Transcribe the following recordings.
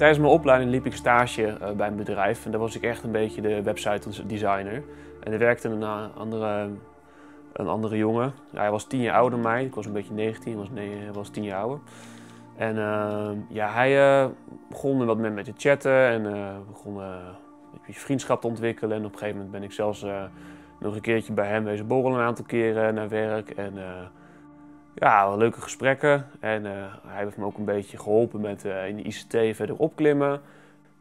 Tijdens mijn opleiding liep ik stage eh, bij een bedrijf en daar was ik echt een beetje de website designer. En er werkte een eh, andere, een andere jongen. hij was tien jaar ouder dan mij. Ik was een beetje 19, was, nee, hij was tien jaar ouder. En uh, ja, hij uh, begon wat met, met te chatten en uh, begon een vriendschap te ontwikkelen. En op een gegeven moment ben ik zelfs nog een keertje bij hem wezen borrelen een aantal keren naar werk. En ja, leuke gesprekken. En hij heeft me ook een beetje geholpen met in de ICT verder opklimmen.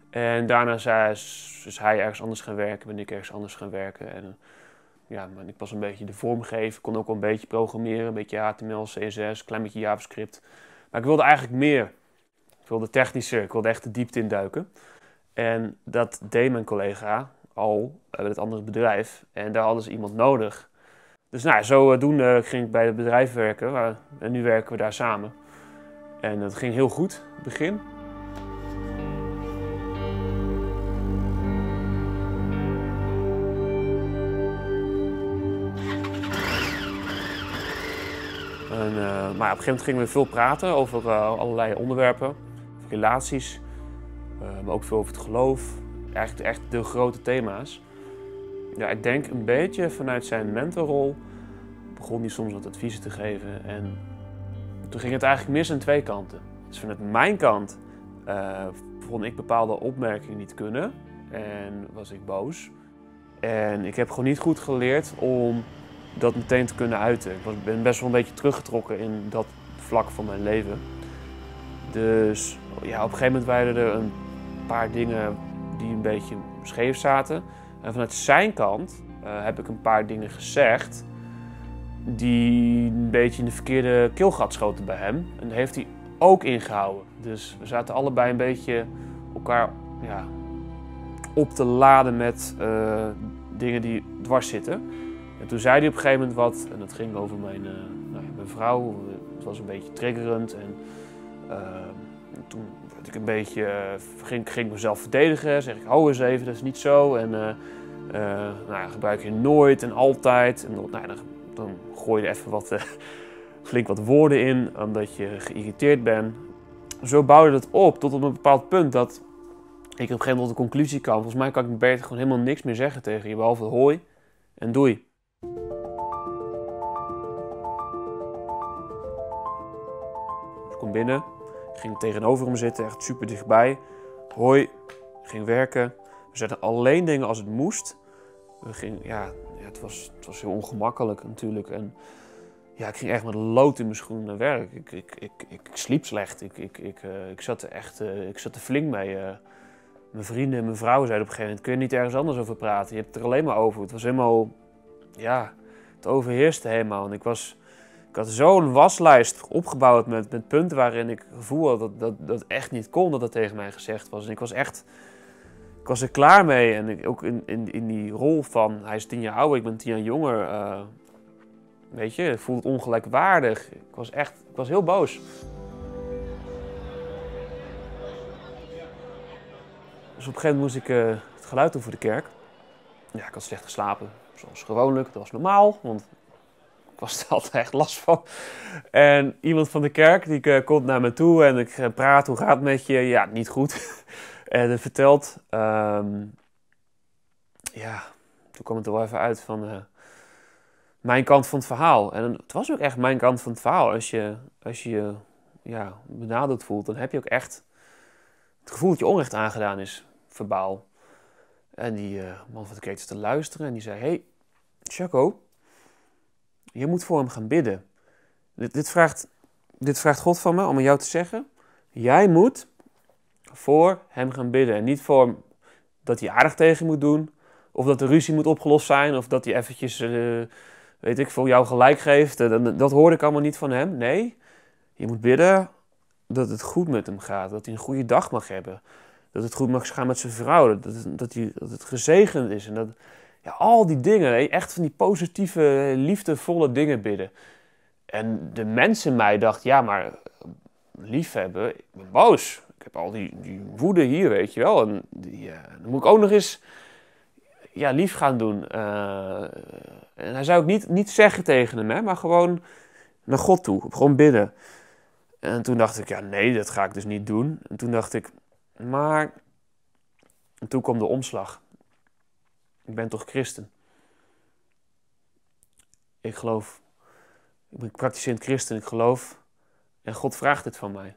En daarna is, is hij ergens anders gaan werken, ben ik ergens anders gaan werken. En ja, ik was een beetje de vormgever, kon ook wel een beetje programmeren, een beetje HTML, CSS, klein beetje JavaScript. Maar ik wilde eigenlijk meer. Ik wilde technischer, ik wilde echt de diepte induiken. En dat deed mijn collega al bij het andere bedrijf. En daar hadden ze iemand nodig. Dus nou, zodoende ging ik bij het bedrijf werken. En nu werken we daar samen. En dat ging heel goed, het begin. En, uh, maar op een gegeven moment gingen we veel praten over allerlei onderwerpen, relaties, maar ook veel over het geloof. Eigenlijk echt de grote thema's. Ja, ik denk een beetje vanuit zijn mentorrol begon hij soms wat adviezen te geven. En toen ging het eigenlijk mis aan twee kanten. Dus vanuit mijn kant vond ik bepaalde opmerkingen niet kunnen en was ik boos. En ik heb gewoon niet goed geleerd om dat meteen te kunnen uiten. Ik ben best wel een beetje teruggetrokken in dat vlak van mijn leven. Dus ja, op een gegeven moment waren er een paar dingen die een beetje scheef zaten. En vanuit zijn kant uh, heb ik een paar dingen gezegd die een beetje in de verkeerde keelgat schoten bij hem. En dat heeft hij ook ingehouden. Dus we zaten allebei een beetje elkaar ja, op te laden met uh, dingen die dwars zitten. En toen zei hij op een gegeven moment wat, en dat ging over mijn, uh, nou ja, mijn vrouw. Het was een beetje triggerend. En uh, toen werd ik een beetje, uh, ging, ging ik mezelf verdedigen. Zeg ik, hou eens even, dat is niet zo. En nou, gebruik je nooit en altijd. En nou, dan, dan gooi je even wat, flink wat woorden in, omdat je geïrriteerd bent. Zo bouwde het op tot op een bepaald punt dat ik op een gegeven moment de conclusie kwam. Volgens mij kan ik beter gewoon helemaal niks meer zeggen tegen je, behalve hoi en doei. kom binnen, ging tegenover hem zitten, echt super dichtbij. Hoi, ging werken. We zetten alleen dingen als het moest. We gingen, ja, het, was, het was heel ongemakkelijk natuurlijk. En ja, ik ging echt met lood in mijn schoenen naar werk. Ik, ik, ik, ik, sliep slecht. Ik, ik, ik, uh, ik, zat er echt uh, ik zat er flink mee. Uh, mijn vrienden en mijn vrouw zeiden op een gegeven moment: kun je niet ergens anders over praten? Je hebt het er alleen maar over. Het was helemaal, ja, het overheerste helemaal. En ik was ik had zo'n waslijst opgebouwd met, met punten waarin ik gevoel had dat, dat dat echt niet kon, dat dat tegen mij gezegd was. En ik was echt, ik was er klaar mee. En ik, ook in, in, in die rol van, hij is tien jaar ouder, ik ben tien jaar jonger. Uh, weet je, ik voelde het ongelijkwaardig. Ik was echt, ik was heel boos. Dus op een gegeven moment moest ik uh, het geluid doen voor de kerk. Ja, ik had slecht geslapen, zoals gewoonlijk. Dat was normaal, want ik was er altijd echt last van. En iemand van de kerk die uh, komt naar me toe en ik uh, praat, hoe gaat het met je? Ja, niet goed. en vertelt, um, ja, toen kwam het er wel even uit van uh, mijn kant van het verhaal. En het was ook echt mijn kant van het verhaal. Als je als je, ja, benadeeld voelt, dan heb je ook echt het gevoel dat je onrecht aangedaan is, verbaal. En die man van de kerk te luisteren en die zei, hey, Chaco, je moet voor hem gaan bidden. Dit, dit, vraagt, dit vraagt God van me om aan jou te zeggen. Jij moet voor hem gaan bidden. En niet voor dat hij aardig tegen je moet doen. Of dat de ruzie moet opgelost zijn. Of dat hij eventjes, uh, weet ik, voor jou gelijk geeft. Dat, dat hoorde ik allemaal niet van hem. Nee, je moet bidden dat het goed met hem gaat. Dat hij een goede dag mag hebben. Dat het goed mag gaan met zijn vrouw. Dat, dat, hij, dat het gezegend is. En dat, ja, al die dingen, echt van die positieve, liefdevolle dingen bidden. En de mensen in mij dacht, ja, maar liefhebben, ik ben boos. Ik heb al die, die woede hier, weet je wel. En die, uh, dan moet ik ook nog eens ja, lief gaan doen. Uh, en hij zou ook niet, niet zeggen tegen hem, hè, maar gewoon naar God toe. Gewoon bidden. En toen dacht ik, ja, nee, dat ga ik dus niet doen. En toen dacht ik, Maar toen kwam de omslag. Ik ben toch christen? Ik geloof, ik ben praktiserend christen, ik geloof en God vraagt het van mij.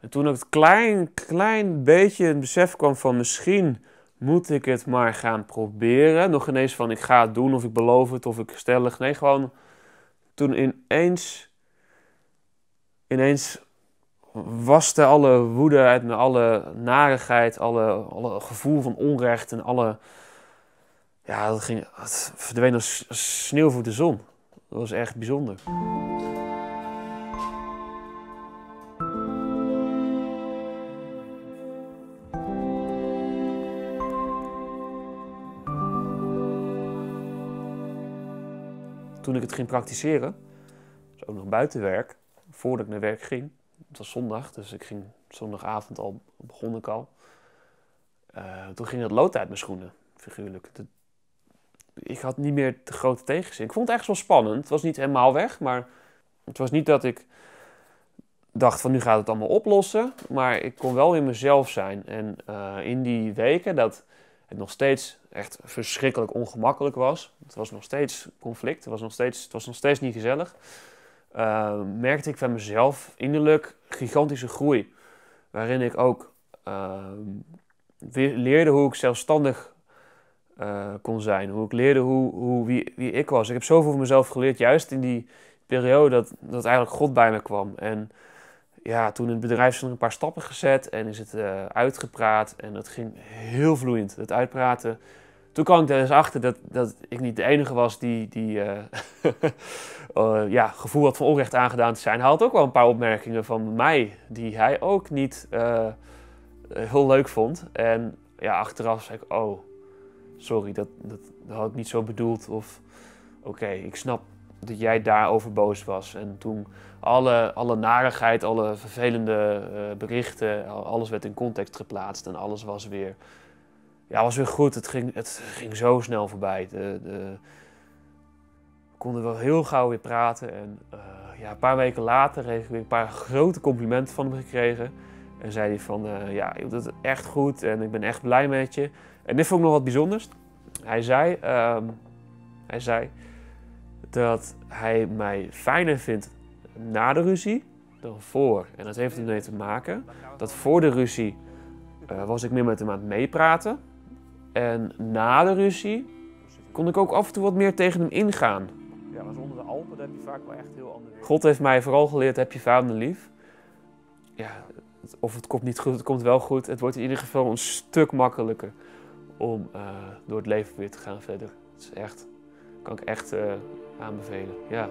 En toen ook het klein, klein beetje het besef kwam van misschien moet ik het maar gaan proberen. Nog ineens van ik ga het doen of ik beloof het of ik stellig. Nee, gewoon toen ineens, ineens waste alle woede uit me, alle narigheid, alle, alle gevoel van onrecht en alle, ja, dat, ging, het verdween als sneeuw voor de zon. Dat was echt bijzonder. Toen ik het ging praktiseren, dus ook nog buiten werk, voordat ik naar werk ging, het was zondag, dus ik ging zondagavond al, begon ik al. Uh, toen ging het lood uit mijn schoenen, figuurlijk. Ik had niet meer de grote tegenzin. Ik vond het echt wel spannend. Het was niet helemaal weg, maar het was niet dat ik dacht van nu gaat het allemaal oplossen. Maar ik kon wel in mezelf zijn. En uh, in die weken dat het nog steeds echt verschrikkelijk ongemakkelijk was. Het was nog steeds conflict, het was nog steeds, het was nog steeds niet gezellig. Uh, merkte ik van mezelf innerlijk gigantische groei. Waarin ik ook uh, leerde hoe ik zelfstandig uh, kon zijn. Hoe ik leerde hoe, hoe, wie, wie ik was. Ik heb zoveel van mezelf geleerd, juist in die periode dat, dat eigenlijk God bij me kwam. En ja, toen in het bedrijf zijn er een paar stappen gezet en is het uh, uitgepraat. En dat ging heel vloeiend. Het uitpraten toen kwam ik er eens achter dat, dat ik niet de enige was die, die uh, ja, gevoel had van onrecht aangedaan te zijn. Hij had ook wel een paar opmerkingen van mij die hij ook niet heel leuk vond. En ja, achteraf zei ik, oh, sorry, dat, dat, dat had ik niet zo bedoeld. Of oké, ik snap dat jij daarover boos was. En toen alle, alle narigheid, alle vervelende berichten, alles werd in context geplaatst en alles was weer ja, was weer goed. Het ging, het ging zo snel voorbij. De, de, we konden wel heel gauw weer praten. En uh, ja, een paar weken later heb ik weer een paar grote complimenten van hem gekregen. En zei hij van, uh, ja, je doet het echt goed en ik ben echt blij met je. En dit vond ik nog wat bijzonders. Hij zei, um, hij zei dat hij mij fijner vindt na de ruzie dan voor. En dat heeft ermee te maken dat voor de ruzie uh, was ik meer met hem aan het meepraten. En na de ruzie kon ik ook af en toe wat meer tegen hem ingaan. Ja, maar zonder de Alpen heb je vaak wel echt heel anders. God heeft mij vooral geleerd, heb je vader lief. Ja, of het komt niet goed, het komt wel goed. Het wordt in ieder geval een stuk makkelijker om uh, door het leven weer te gaan verder. Het is echt, kan ik echt uh, aanbevelen, ja.